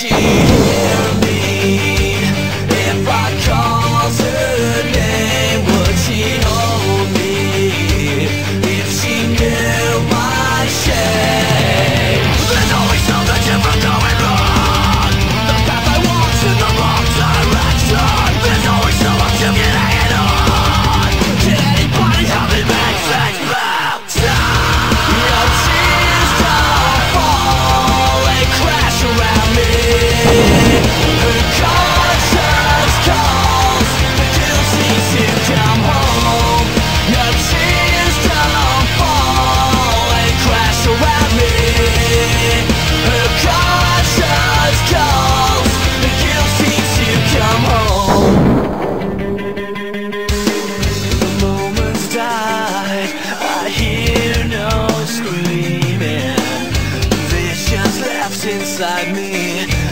shit. inside me.